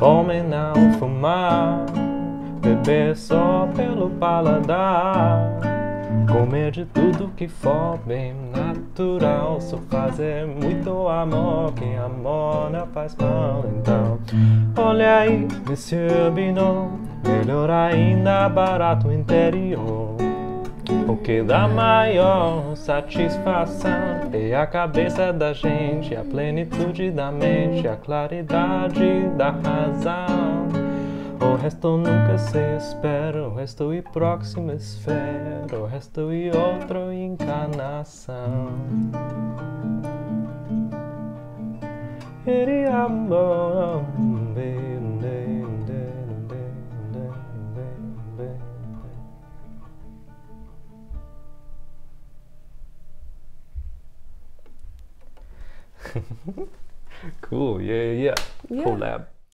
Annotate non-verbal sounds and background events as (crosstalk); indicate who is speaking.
Speaker 1: Homem não fumar, beber só pelo paladar comer de tudo que for bem natural, só fazer muito amor, quem amor não faz mal, então olha aí, Monsieur Binot, melhor ainda barato interior. O que dá maior satisfação é a cabeça da gente, a plenitude da mente, a claridade da razão. Resto nunca se espera, o resto e próxima esfera, o resto e outra encarnação. Ele amor, (laughs) cool. Yeah, yeah.
Speaker 2: Yeah.
Speaker 1: Collab.